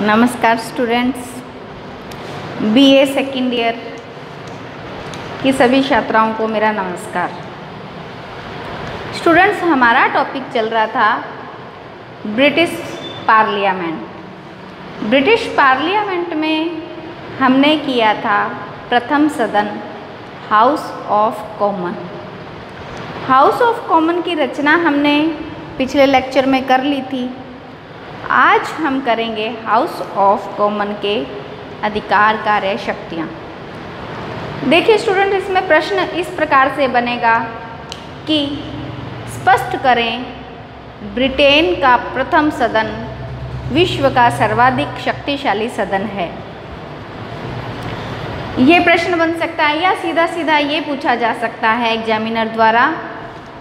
नमस्कार students BA second year की सभी छात्राओं को मेरा नमस्कार। स्टूडेंट्स हमारा टॉपिक चल रहा था ब्रिटिश पार्लियामेंट ब्रिटिश पार्लियामेंट में हमने किया था प्रथम सदन house of common house of common की रचना हमने पिछले लेक्चर में कर ली थी। आज हम करेंगे हाउस ऑफ़ कॉमन के अधिकार कार्य शक्तियाँ। देखिए स्टूडेंट इसमें प्रश्न इस प्रकार से बनेगा कि स्पष्ट करें, ब्रिटेन का प्रथम सदन विश्व का सर्वाधिक शक्तिशाली सदन है। ये प्रश्न बन सकता है या सीधा सीधा ये पूछा जा सकता है एग्जामिनर द्वारा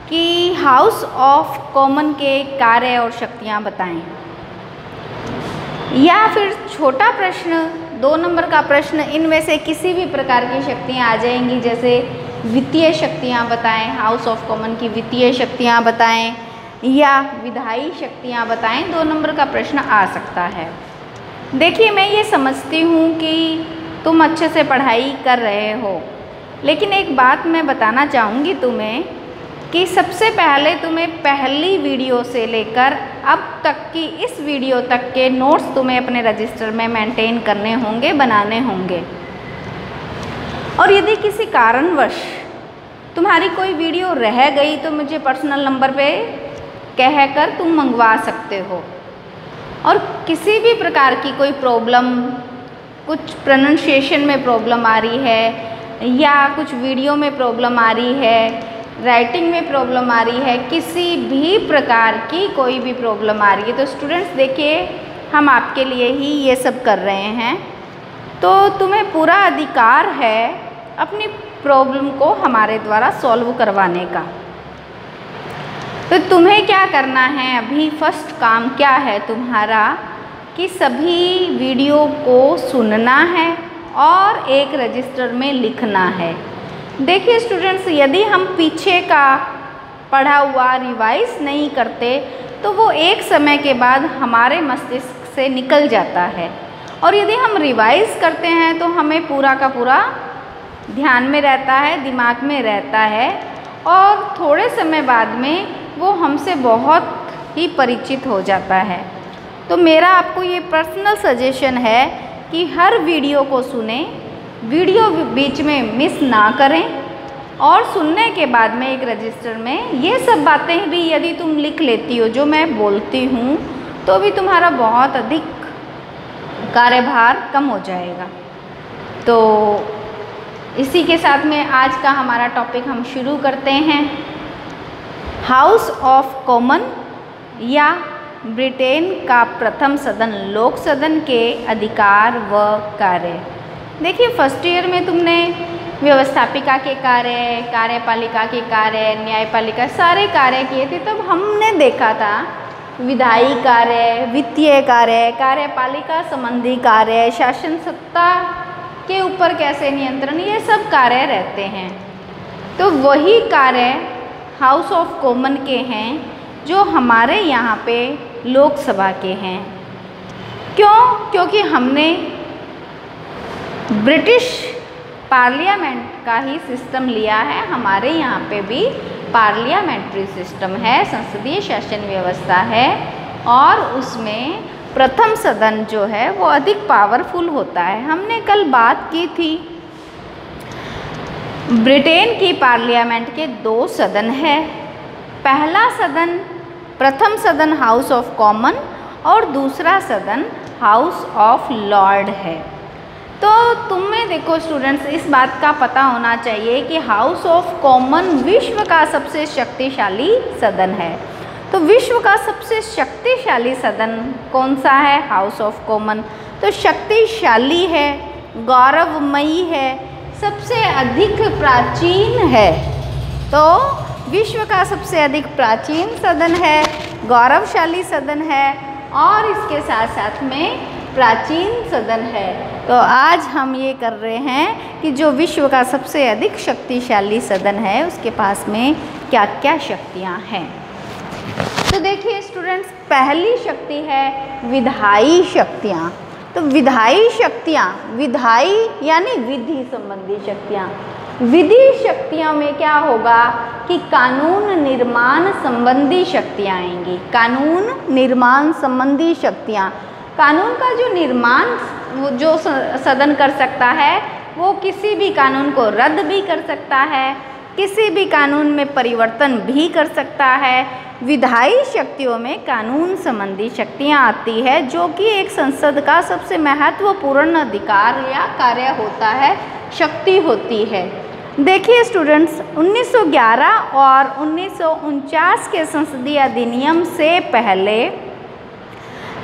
कि हाउस ऑफ़ कॉमन के कार्य और शक्तियाँ बताएँ। या फिर छोटा प्रश्न, दो नंबर का प्रश्न, इनमें से किसी भी प्रकार की शक्तियाँ आ जाएँगी, जैसे वित्तीय शक्तियाँ बताएँ हाउस ऑफ़ कॉमन की वित्तीय शक्तियाँ बताएँ, या विधायी शक्तियाँ बताएँ, दो नंबर का प्रश्न आ सकता है। देखिए, मैं ये समझती हूँ कि तुम अच्छे से पढ़ाई कर रहे हो, लेकिन एक बात मैं बताना चाहूँगी तुम्हें कि सबसे पहले तुम्हें पहली वीडियो से लेकर अब तक की इस वीडियो तक के नोट्स तुम्हें अपने रजिस्टर में मेंटेन करने होंगे, बनाने होंगे। और यदि किसी कारणवश तुम्हारी कोई वीडियो रह गई तो मुझे पर्सनल नंबर पे कह कर तुम मंगवा सकते हो। और किसी भी प्रकार की कोई प्रॉब्लम कुछ प्रोनाउंसिएशन में प्रॉब्लम आ रही है या कुछ वीडियो में प्रॉब्लम आ रही है राइटिंग में प्रॉब्लम आ रही है, किसी भी प्रकार की कोई भी प्रॉब्लम आ रही है। तो स्टूडेंट्स देखिए, हम आपके लिए ही ये सब कर रहे हैं। तो तुम्हें पूरा अधिकार है अपनी प्रॉब्लम को हमारे द्वारा सॉल्व करवाने का। तो तुम्हें क्या करना है? अभी फ़र्स्ट काम क्या है तुम्हारा? कि सभी वीडियो को सुनना है और एक रजिस्टर में लिखना है। देखिए स्टूडेंट्स यदि हम पीछे का पढ़ा हुआ रिवाइज नहीं करते तो वो एक समय के बाद हमारे मस्तिष्क से निकल जाता है। और यदि हम रिवाइज करते हैं तो हमें पूरा का पूरा ध्यान में रहता है, दिमाग में रहता है, और थोड़े समय बाद में वो हमसे बहुत ही परिचित हो जाता है। तो मेरा आपको ये पर्सनल सजेशन है कि हर वीडियो को सुने वीडियो बीच में मिस ना करें और सुनने के बाद में एक रजिस्टर में ये सब बातें भी यदि तुम लिख लेती हो, जो मैं बोलती हूँ तो भी तुम्हारा बहुत अधिक कार्यभार कम हो जाएगा। तो इसी के साथ में आज का हमारा टॉपिक हम शुरू करते हैं। हाउस ऑफ़ कॉमन या ब्रिटेन का प्रथम सदन, लोक सदन के अधिकार व कार्य। देखिए फ़र्स्ट ईयर में तुमने व्यवस्थापिका के कार्य, कार्यपालिका के कार्य, न्यायपालिका सारे कार्य किए थे, तब हमने देखा था विधायी कार्य, वित्तीय कार्य, कार्यपालिका संबंधी कार्य, शासन सत्ता के ऊपर कैसे नियंत्रण, ये सब कार्य रहते हैं। तो वही कार्य हाउस ऑफ़ कॉमन के हैं, जो हमारे यहाँ पे लोकसभा के हैं। क्यों? क्योंकि हमने ब्रिटिश पार्लियामेंट का ही सिस्टम लिया है। हमारे यहाँ पे भी पार्लियामेंट्री सिस्टम है, संसदीय शासन व्यवस्था है और उसमें प्रथम सदन जो है वो अधिक पावरफुल होता है। हमने कल बात की थी। ब्रिटेन की पार्लियामेंट के दो सदन है। पहला सदन प्रथम सदन हाउस ऑफ़ कॉमन और दूसरा सदन हाउस ऑफ़ लॉर्ड है। तो तुम्हें देखो स्टूडेंट्स इस बात का पता होना चाहिए कि हाउस ऑफ़ कॉमन विश्व का सबसे शक्तिशाली सदन है। तो विश्व का सबसे शक्तिशाली सदन कौन सा है? हाउस ऑफ़ कॉमन तो शक्तिशाली है, गौरवमयी है, सबसे अधिक प्राचीन है। तो विश्व का सबसे अधिक प्राचीन सदन है, गौरवशाली सदन है, और इसके साथ साथ में प्राचीन सदन है। तो आज हम ये कर रहे हैं कि जो विश्व का सबसे अधिक शक्तिशाली सदन है, उसके पास में क्या क्या शक्तियाँ हैं। तो देखिए स्टूडेंट्स, पहली शक्ति है विधायी शक्तियाँ। तो विधायी शक्तियाँ, विधायी यानी विधि संबंधी शक्तियाँ। विधि शक्तियों में क्या होगा कि कानून निर्माण संबंधी शक्तियाँ आएँगी। कानून निर्माण संबंधी शक्तियाँ। कानून का जो निर्माण जो सदन कर सकता है, वो किसी भी कानून को रद्द भी कर सकता है, किसी भी कानून में परिवर्तन भी कर सकता है। विधायी शक्तियों में कानून संबंधी शक्तियाँ आती है, जो कि एक संसद का सबसे महत्वपूर्ण अधिकार या कार्य होता है, शक्ति होती है। देखिए स्टूडेंट्स 1911 और उन्नीस सौ उनचास के संसदीय अधिनियम से पहले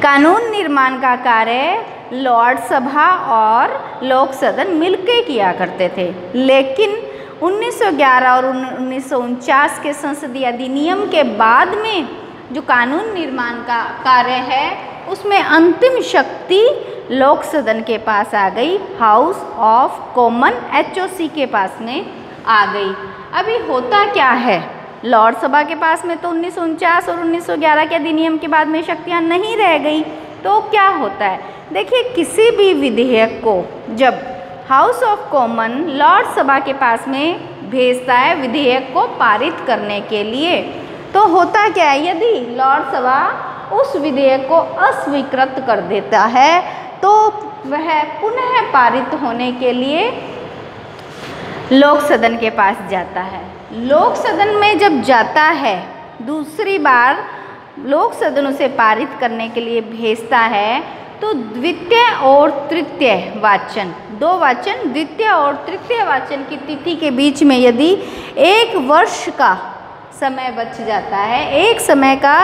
कानून निर्माण का कार्य लॉर्ड सभा और लोक सदन मिलकर किया करते थे। लेकिन 1911 और उन्नीस सौ उनचास के संसदीय अधिनियम के बाद में जो कानून निर्माण का कार्य है, उसमें अंतिम शक्ति लोक सदन के पास आ गई, हाउस ऑफ़ कॉमन एचओसी के पास में आ गई। अभी होता क्या है? लॉर्ड सभा के पास में तो उन्नीस सौ उनचास और 1911 के अधिनियम के बाद में शक्तियाँ नहीं रह गई तो क्या होता है? देखिए, किसी भी विधेयक को जब हाउस ऑफ़ कॉमन लॉर्ड सभा के पास में भेजता है विधेयक को पारित करने के लिए तो होता क्या है? यदि लॉर्ड सभा उस विधेयक को अस्वीकृत कर देता है तो वह पुनः पारित होने के लिए लोक सदन के पास जाता है। लोक सदन में जब जाता है, दूसरी बार लोक सदन उसे पारित करने के लिए भेजता है तो द्वितीय और तृतीय वाचन, दो वाचन, द्वितीय और तृतीय वाचन की तिथि के बीच में यदि एक वर्ष का समय बच जाता है, एक समय का,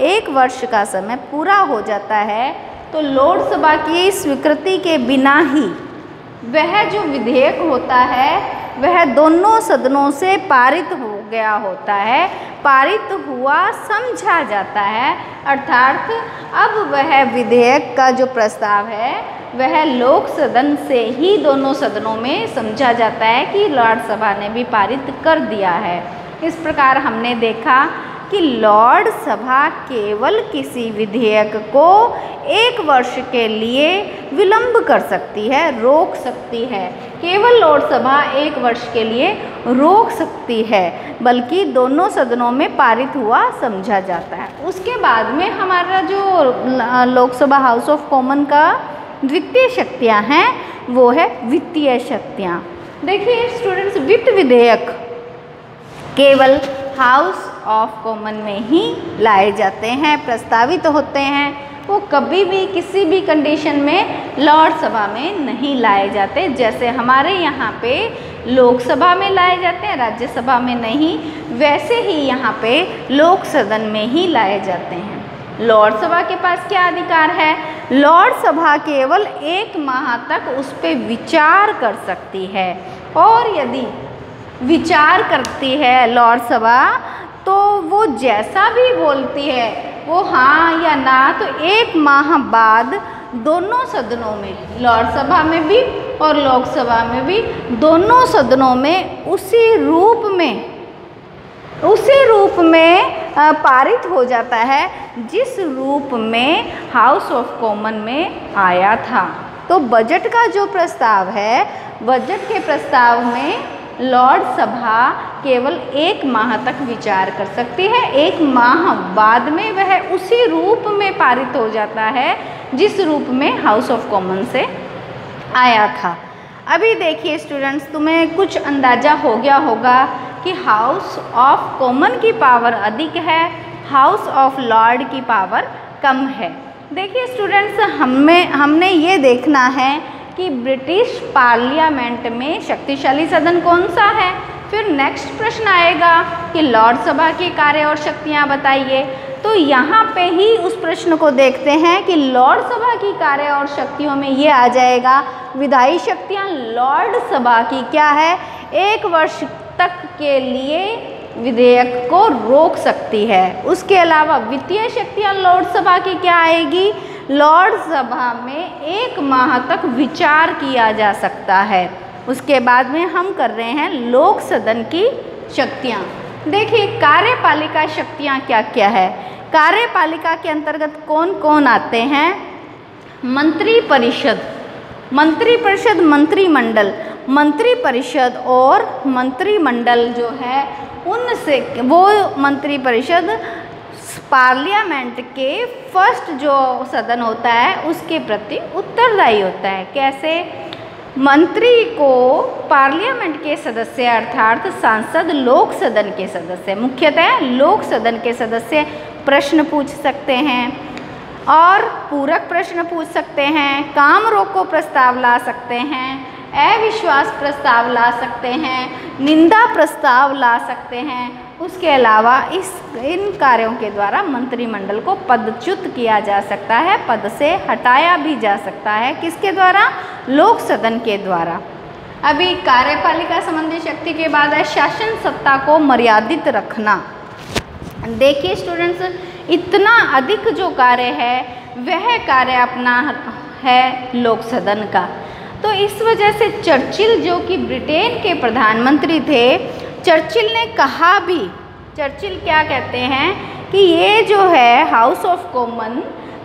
एक वर्ष का समय पूरा हो जाता है तो लोकसभा की स्वीकृति के बिना ही वह जो विधेयक होता है, वह दोनों सदनों से पारित हो गया होता है। पारित हुआ समझा जाता है। अर्थात अब वह विधेयक का जो प्रस्ताव है, वह लोक सदन से ही दोनों सदनों में समझा जाता है कि सभा ने भी पारित कर दिया है। इस प्रकार हमने देखा कि लॉर्ड सभा केवल किसी विधेयक को एक वर्ष के लिए विलंब कर सकती है, रोक सकती है। केवल लॉर्ड सभा एक वर्ष के लिए रोक सकती है, बल्कि दोनों सदनों में पारित हुआ समझा जाता है। उसके बाद में हमारा जो लोकसभा हाउस ऑफ़ कॉमन का द्वितीय शक्तियाँ हैं, वो है वित्तीय शक्तियाँ। देखिए, स्टूडेंट्स, वित्त विधेयक केवल हाउस ऑफ़ कॉमन में ही लाए जाते हैं, प्रस्तावित तो होते हैं। वो कभी भी किसी भी कंडीशन में लॉर्ड सभा में नहीं लाए जाते, जैसे हमारे यहाँ पे लोकसभा में लाए जाते हैं राज्यसभा में नहीं, वैसे ही यहाँ पे लोक सदन में ही लाए जाते हैं। लॉर्ड सभा के पास क्या अधिकार है? लॉर्ड सभा केवल एक माह तक उस पर विचार कर सकती है। और यदि विचार करती है लॉर्ड सभा तो वो जैसा भी बोलती है, वो हाँ या ना तो एक माह बाद दोनों सदनों में, लॉर्ड सभा में भी और लोकसभा में भी, दोनों सदनों में उसी रूप में, उसी रूप में पारित हो जाता है, जिस रूप में हाउस ऑफ़ कॉमन में आया था। तो बजट का जो प्रस्ताव है, बजट के प्रस्ताव में लॉर्ड सभा केवल एक माह तक विचार कर सकती है। एक माह बाद में वह उसी रूप में पारित हो जाता है, जिस रूप में हाउस ऑफ़ कॉमन से आया था। अभी देखिए स्टूडेंट्स तुम्हें कुछ अंदाज़ा हो गया होगा कि हाउस ऑफ़ कॉमन की पावर अधिक है हाउस ऑफ़ लॉर्ड की पावर कम है। देखिए स्टूडेंट्स हमें, हमने ये देखना है कि ब्रिटिश पार्लियामेंट में शक्तिशाली सदन कौन सा है? फिर नेक्स्ट प्रश्न आएगा कि लॉर्ड सभा के कार्य और शक्तियाँ बताइए। तो यहाँ पे ही उस प्रश्न को देखते हैं कि लॉर्ड सभा की कार्य और शक्तियों में ये आ जाएगा। विधायी शक्तियाँ लॉर्ड सभा की क्या है? एक वर्ष तक के लिए विधेयक को रोक सकती है। उसके अलावा वित्तीय शक्तियाँ लॉर्ड सभा की क्या आएगी? लॉर्ड सभा में एक माह तक विचार किया जा सकता है। उसके बाद में हम कर रहे हैं लोक सदन की शक्तियाँ। देखिए, कार्यपालिका शक्तियाँ क्या क्या है? कार्यपालिका के अंतर्गत कौन कौन आते हैं? मंत्री परिषद मंत्री परिषद मंत्रिमंडल। मंत्री परिषद और मंत्रिमंडल जो है, उनसे वो मंत्री परिषद पार्लियामेंट के फ़र्स्ट जो सदन होता है, उसके प्रति उत्तरदायी होता है। कैसे? मंत्री को पार्लियामेंट के सदस्य अर्थात सांसद लोक सदन के सदस्य, मुख्यतः लोक सदन के सदस्य प्रश्न पूछ सकते हैं और पूरक प्रश्न पूछ सकते हैं, काम रोको प्रस्ताव ला सकते हैं, अविश्वास प्रस्ताव ला सकते हैं निंदा प्रस्ताव ला सकते हैं। उसके अलावा इस, इन कार्यों के द्वारा मंत्रिमंडल को पदच्युत किया जा सकता है, पद से हटाया भी जा सकता है। किसके द्वारा? लोक सदन के द्वारा। अभी कार्यपालिका संबंधी शक्ति के बाद है, शासन सत्ता को मर्यादित रखना। देखिए स्टूडेंट्स इतना अधिक जो कार्य है, वह कार्य अपना है लोक सदन का। तो इस वजह से चर्चिल, जो कि ब्रिटेन के प्रधानमंत्री थे, चर्चिल ने कहा भी, चर्चिल क्या कहते हैं कि ये जो है हाउस ऑफ़ कॉमन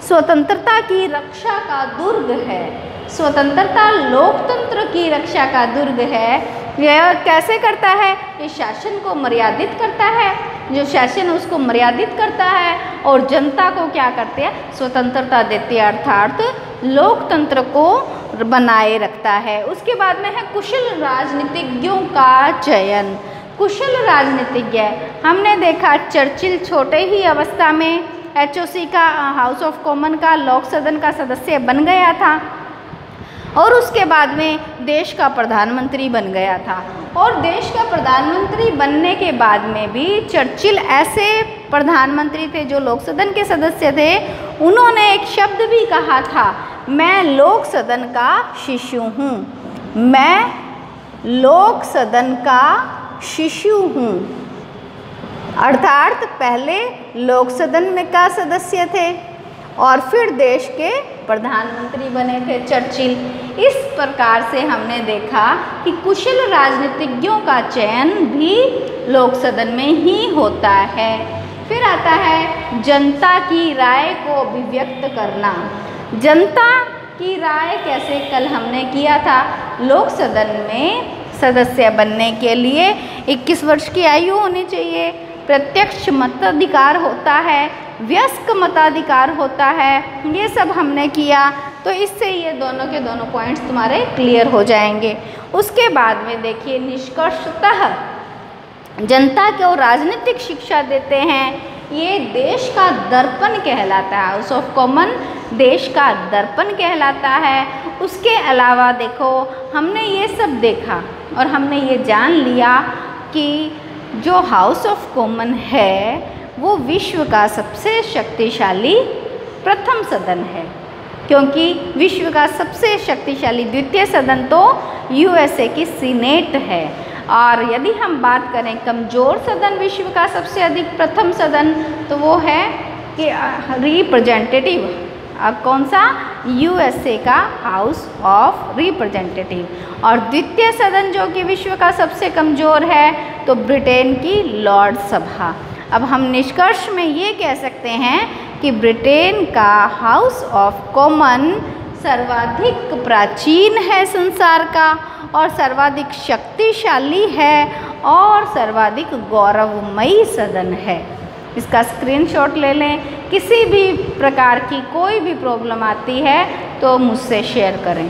स्वतंत्रता की रक्षा का दुर्ग है। स्वतंत्रता लोकतंत्र की रक्षा का दुर्ग है। यह कैसे करता है? ये शासन को मर्यादित करता है। जो शासन उसको मर्यादित करता है। और जनता को क्या करते हैं? स्वतंत्रता देते हैं। अर्थात लोकतंत्र को बनाए रखता है। उसके बाद में है कुशल राजनीतिज्ञों का चयन। कुशल राजनीतिज्ञ हमने देखा चर्चिल छोटे ही अवस्था में एचओसी का हाउस ऑफ़ कॉमन का लोक सदन का सदस्य बन गया था और उसके बाद में देश का प्रधानमंत्री बन गया था। और देश का प्रधानमंत्री बनने के बाद में भी चर्चिल ऐसे प्रधानमंत्री थे जो लोक सदन के सदस्य थे। उन्होंने एक शब्द भी कहा था मैं लोक सदन का शिशु हूँ। मैं लोक सदन का शिशु हूँ। अर्थात पहले लोक सदन में का सदस्य थे? और फिर देश के प्रधानमंत्री बने थे चर्चिल। इस प्रकार से हमने देखा कि कुशल राजनीतिज्ञों का चयन भी लोक सदन में ही होता है। फिर आता है जनता की राय को अभिव्यक्त करना। जनता की राय कैसे कल हमने किया था? लोक सदन में सदस्य बनने के लिए 21 वर्ष की आयु होनी चाहिए। प्रत्यक्ष मताधिकार होता है, व्यस्क मताधिकार होता है, ये सब हमने किया। तो इससे ये दोनों के दोनों पॉइंट्स तुम्हारे क्लियर हो जाएँगे। उसके बाद में देखिए निष्कर्षतः जनता को राजनीतिक शिक्षा देते हैं। ये देश का दर्पण कहलाता है हाउस ऑफ़ कॉमन देश का दर्पण कहलाता है। उसके अलावा देखो, हमने ये सब देखा और हमने ये जान लिया कि जो हाउस ऑफ़ कॉमन है, वो विश्व का सबसे शक्तिशाली प्रथम सदन है। क्योंकि विश्व का सबसे शक्तिशाली द्वितीय सदन तो यूएसए की सीनेट है। और यदि हम बात करें कमज़ोर सदन विश्व का सबसे अधिक प्रथम सदन तो वो है कि रिप्रेजेंटेटिव अब कौन सा? यूएसए का हाउस ऑफ़ रिप्रेजेंटेटिव और द्वितीय सदन जो कि विश्व का सबसे कमज़ोर है तो ब्रिटेन की लॉर्ड सभा। अब हम निष्कर्ष में ये कह सकते हैं कि ब्रिटेन का हाउस ऑफ़ कॉमन सर्वाधिक प्राचीन है संसार का और सर्वाधिक शक्तिशाली है और सर्वाधिक गौरवमयी सदन है। इसका स्क्रीनशॉट ले लें। किसी भी प्रकार की कोई भी प्रॉब्लम आती है तो मुझसे शेयर करें।